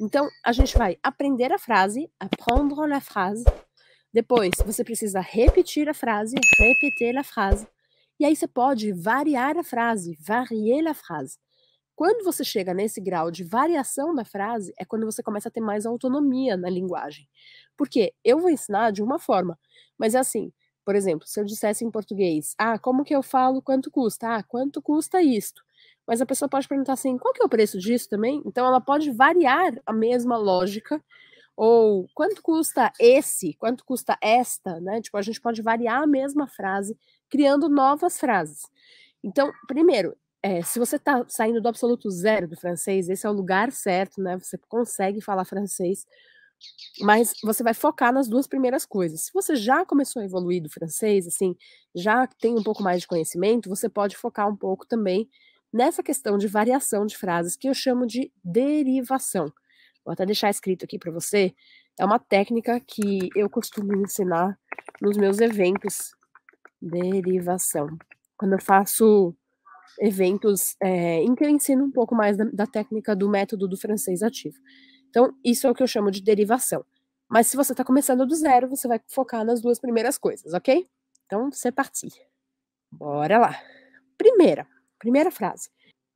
Então, a gente vai aprender a frase, apprendre la phrase. Depois, você precisa repetir a frase, repetir a frase. E aí você pode variar a frase, varier la phrase. Quando você chega nesse grau de variação da frase, é quando você começa a ter mais autonomia na linguagem. Porque eu vou ensinar de uma forma, mas é assim, por exemplo, se eu dissesse em português, ah, como que eu falo quanto custa? Ah, quanto custa isto? Mas a pessoa pode perguntar assim, qual que é o preço disso também? Então ela pode variar a mesma lógica, ou quanto custa esse, quanto custa esta, né? Tipo, a gente pode variar a mesma frase, criando novas frases. Então, primeiro, é, se você está saindo do absoluto zero do francês, esse é o lugar certo, né? Você consegue falar francês, mas você vai focar nas duas primeiras coisas. Se você já começou a evoluir do francês, assim, já tem um pouco mais de conhecimento, você pode focar um pouco também nessa questão de variação de frases que eu chamo de derivação. Vou até deixar escrito aqui para você. É uma técnica que eu costumo ensinar nos meus eventos. Derivação. Quando eu faço eventos é, em que eu ensino um pouco mais da, da, técnica do método do francês ativo. Então, isso é o que eu chamo de derivação. Mas se você está começando do zero, você vai focar nas duas primeiras coisas, ok? Então, c'est parti. Bora lá. Primeira, primeira frase.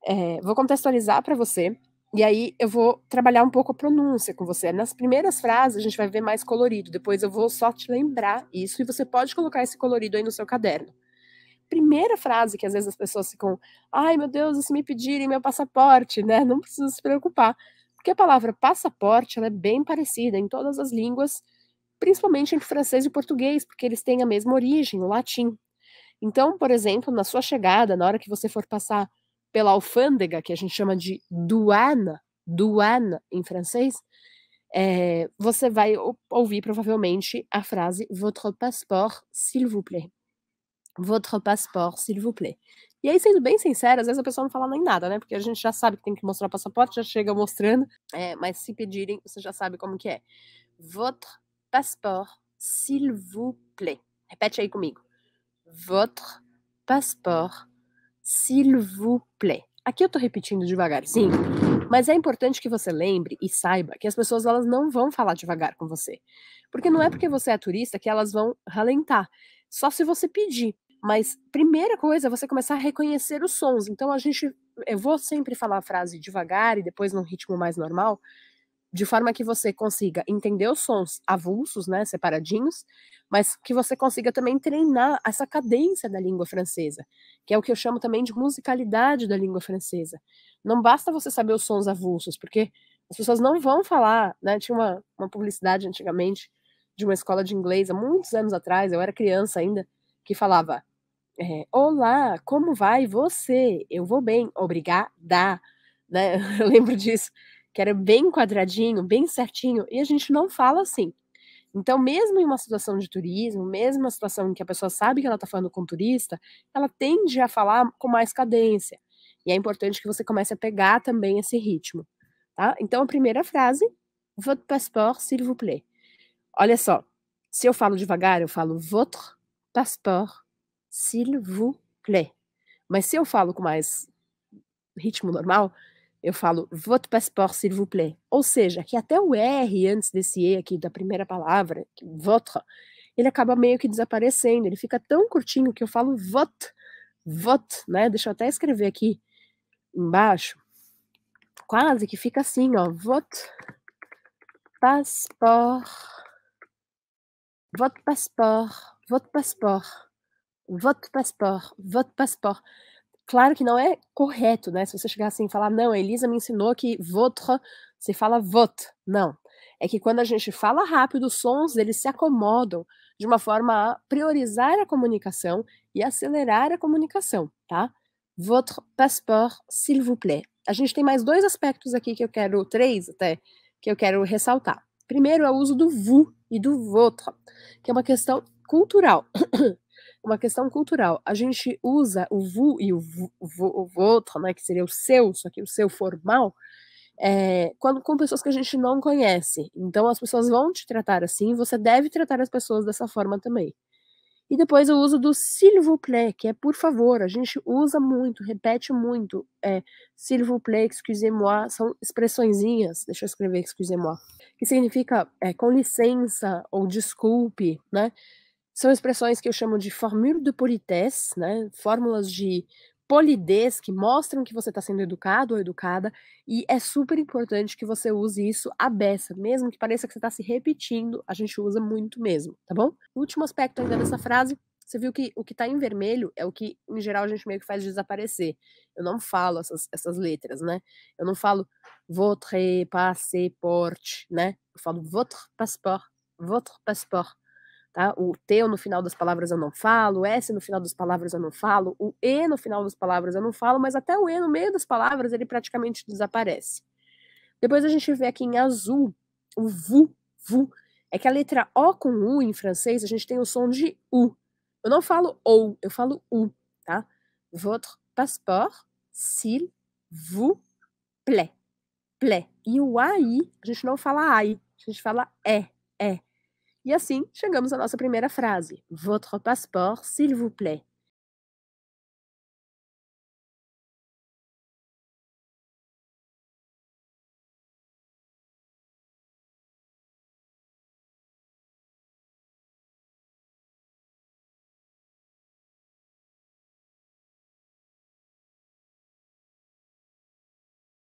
É, vou contextualizar para você e aí eu vou trabalhar um pouco a pronúncia com você. Nas primeiras frases a gente vai ver mais colorido, depois eu vou só te lembrar isso e você pode colocar esse colorido aí no seu caderno primeira frase que às vezes as pessoas ficam, ai meu Deus, se me pedirem meu passaporte, né? Não precisa se preocupar. Porque a palavra passaporte ela é bem parecida em todas as línguas, principalmente entre francês e português, porque eles têm a mesma origem, o latim. Então, por exemplo, na sua chegada, na hora que você for passar pela alfândega, que a gente chama de douane, douane em francês, é, você vai ouvir provavelmente a frase Votre passeport, s'il vous plaît votre passeport, s'il vous plaît. E aí, sendo bem sincera, às vezes a pessoa não fala nem nada, né? Porque a gente já sabe que tem que mostrar o passaporte, já chega mostrando. É, mas se pedirem, você já sabe como que é. Votre passeport, s'il vous plaît. Repete aí comigo. Votre passeport, s'il vous plaît. Aqui eu tô repetindo devagarzinho, mas é importante que você lembre e saiba que as pessoas elas não vão falar devagar com você. Porque não é porque você é turista que elas vão ralentar. Só se você pedir. Mas primeira coisa é você começar a reconhecer os sons. Então a gente, eu vou sempre falar a frase devagar e depois num ritmo mais normal, de forma que você consiga entender os sons avulsos, né, separadinhos, mas que você consiga também treinar essa cadência da língua francesa, que é o que eu chamo também de musicalidade da língua francesa. Não basta você saber os sons avulsos, porque as pessoas não vão falar, né? Tinha uma, uma publicidade antigamente de uma escola de inglês há muitos anos atrás, eu era criança ainda, que falava é, Olá, como vai você? Eu vou bem, obrigada. Né? Eu lembro disso, que era bem quadradinho, bem certinho, e a gente não fala assim. Então, mesmo em uma situação de turismo, mesmo uma situação em que a pessoa sabe que ela está falando com o turista, ela tende a falar com mais cadência. E é importante que você comece a pegar também esse ritmo. Tá? Então, a primeira frase, votre passeport, s'il vous plaît. Olha só, se eu falo devagar, eu falo votre passeport, s'il vous plaît. Mas se eu falo com mais ritmo normal, eu falo votre passeport, s'il vous plaît. Ou seja, que até o R antes desse E aqui da primeira palavra, votre, ele acaba meio que desaparecendo. Ele fica tão curtinho que eu falo votre, votre, né? Deixa eu até escrever aqui embaixo. Quase que fica assim, ó. Votre passeport, votre passeport, votre passeport votre passeport, votre passeport. Claro que não é correto, né? Se você chegar assim e falar, não, a Elisa me ensinou que votre, você fala vote. Não. É que quando a gente fala rápido, os sons eles se acomodam de uma forma a priorizar a comunicação e acelerar a comunicação, tá? Votre passeport, s'il vous plaît. A gente tem mais dois aspectos aqui que eu quero, três até, que eu quero ressaltar. Primeiro é o uso do vous e do votre, que é uma questão cultural. Uma questão cultural. A gente usa o vous e o, o votre, né, que seria o seu, só que o seu formal, é, quando, com pessoas que a gente não conhece. Então as pessoas vão te tratar assim, você deve tratar as pessoas dessa forma também. E depois o uso do s'il vous plaît, que é por favor. A gente usa muito, repete muito. É, s'il vous plaît, excusez-moi, são expressõezinhas. Deixa eu escrever excusez-moi. Que significa é, com licença ou desculpe, né? São expressões que eu chamo de formule de politesse, né? Fórmulas de polidez que mostram que você está sendo educado ou educada, e é super importante que você use isso à beça, mesmo que pareça que você está se repetindo, a gente usa muito mesmo, tá bom? último aspecto ainda dessa frase, você viu que o que está em vermelho é o que, em geral, a gente meio que faz desaparecer. Eu não falo essas, essas letras, né? Eu não falo votre passeport, né? Eu falo votre passeport, votre passeport. Tá? O T no final das palavras eu não falo, o S no final das palavras eu não falo, o E no final das palavras eu não falo, mas até o E no meio das palavras ele praticamente desaparece. Depois a gente vê aqui em azul o VU, VU. É que a letra O com U em francês a gente tem o som de U. Eu não falo OU, eu falo U, tá? Votre passeport, s'il vous plaît. Plaît. E o AI, a gente não fala AI, a gente fala é, é. E assim chegamos à nossa primeira frase. Votre passeport, s'il vous plaît.